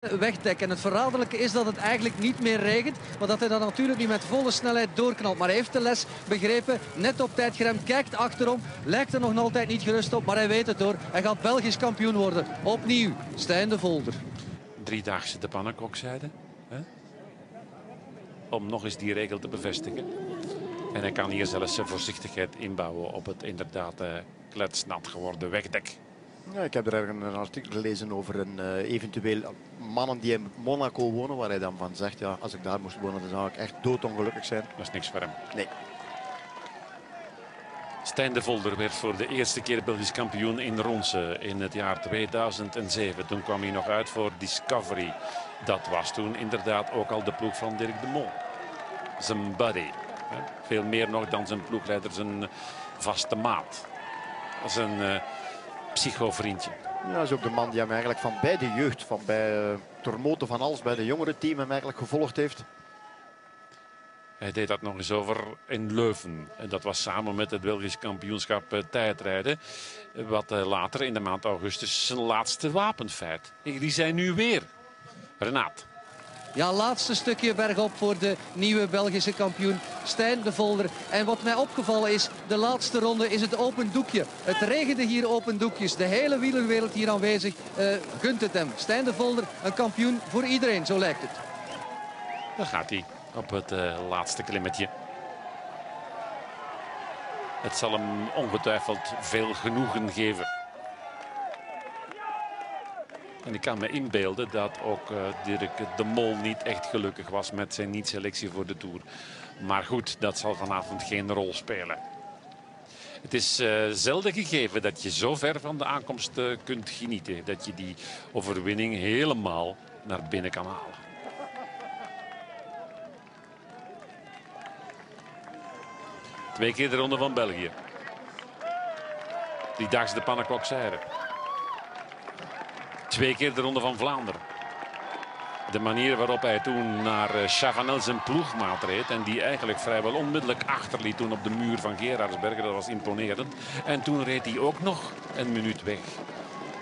wegdek. En het verraderlijke is dat het eigenlijk niet meer regent. Maar dat hij dan natuurlijk niet met volle snelheid doorknalt. Maar hij heeft de les begrepen. Net op tijd geremd. Kijkt achterom. Lijkt er nog altijd niet gerust op. Maar hij weet het hoor. Hij gaat Belgisch kampioen worden. Opnieuw. Stijn de Volder. Driedaagse de pannenkoekzijde. Om nog eens die regel te bevestigen. En hij kan hier zelfs zijn voorzichtigheid inbouwen op het inderdaad uh, kletsnat geworden wegdek. Ja, ik heb er een artikel gelezen over een uh, eventueel mannen die in Monaco wonen, waar hij dan van zegt, ja, als ik daar moest wonen, dan zou ik echt doodongelukkig zijn. Dat is niks voor hem. Nee. Stijn de Volder werd voor de eerste keer Belgisch kampioen in Ronse in het jaar 2007. Toen kwam hij nog uit voor Discovery. Dat was toen inderdaad ook al de ploeg van Dirk de Mol. Zijn buddy. Veel meer nog dan zijn ploegleider, zijn vaste maat. Zijn uh, psychovriendje. Ja, dat is ook de man die hem eigenlijk van bij de jeugd, van bij uh, Tormoten van Als, bij de jongere team hem eigenlijk gevolgd heeft. Hij deed dat nog eens over in Leuven. En dat was samen met het Belgisch kampioenschap uh, tijdrijden. Wat uh, later in de maand augustus zijn laatste wapenfeit. Die zijn nu weer. Renaat. Ja, laatste stukje bergop voor de nieuwe Belgische kampioen Stijn de Volder. En wat mij opgevallen is, de laatste ronde is het open doekje. Het regende hier open doekjes. De hele wielerwereld hier aanwezig uh, gunt het hem. Stijn de Volder, een kampioen voor iedereen, zo lijkt het. Daar gaat hij op het uh, laatste klimmetje. Het zal hem ongetwijfeld veel genoegen geven. En ik kan me inbeelden dat ook uh, Dirk de Mol niet echt gelukkig was met zijn niet-selectie voor de Tour. Maar goed, dat zal vanavond geen rol spelen. Het is uh, zelden gegeven dat je zo ver van de aankomst uh, kunt genieten. Dat je die overwinning helemaal naar binnen kan halen. Twee keer de ronde van België. Die dags de pannenkokszijde. Twee keer de ronde van Vlaanderen. De manier waarop hij toen naar Chavanel zijn ploegmaat reed. En die eigenlijk vrijwel onmiddellijk achterliet toen op de muur van Gerardsbergen. Dat was imponerend. En toen reed hij ook nog een minuut weg.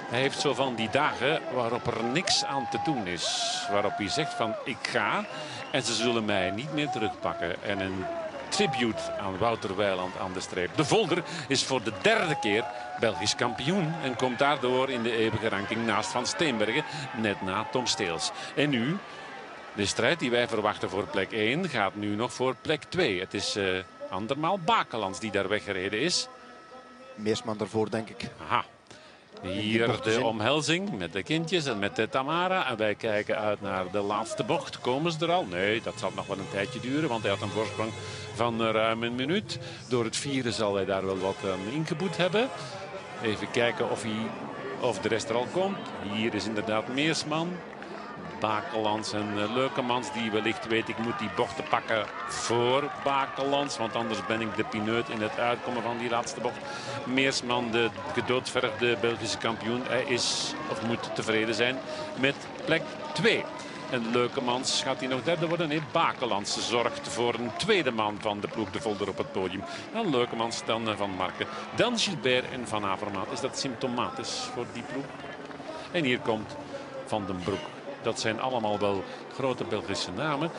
Hij heeft zo van die dagen waarop er niks aan te doen is. Waarop hij zegt van ik ga en ze zullen mij niet meer terugpakken. En een tribute aan Wouter Weiland aan de streep. De Volder is voor de derde keer Belgisch kampioen. En komt daardoor in de eeuwige ranking naast Van Steenbergen. Net na Tom Steels. En nu, de strijd die wij verwachten voor plek 1 gaat nu nog voor plek 2. Het is uh, andermaal Bakelands die daar weggereden is. Meersman daarvoor denk ik. Aha. Hier de omhelzing met de kindjes en met de Tamara. En wij kijken uit naar de laatste bocht. Komen ze er al? Nee, dat zal nog wel een tijdje duren. Want hij had een voorsprong van ruim een minuut. Door het vieren zal hij daar wel wat aan ingeboet hebben. Even kijken of, hij, of de rest er al komt. Hier is inderdaad Meersman. Bakelands en uh, Leukemans die wellicht weet ik moet die bochten pakken voor Bakelands. Want anders ben ik de pineut in het uitkomen van die laatste bocht. Meersman, de gedoodverfde Belgische kampioen. Hij is of moet tevreden zijn met plek 2. En Leukemans gaat hij nog derde worden? Nee, Bakelands zorgt voor een tweede man van de ploeg de Volder op het podium. Dan Leukemans, dan Van Marken, dan Gilbert en Van Avermaat. Is dat symptomatisch voor die ploeg? En hier komt Van den Broek. Dat zijn allemaal wel grote Belgische namen.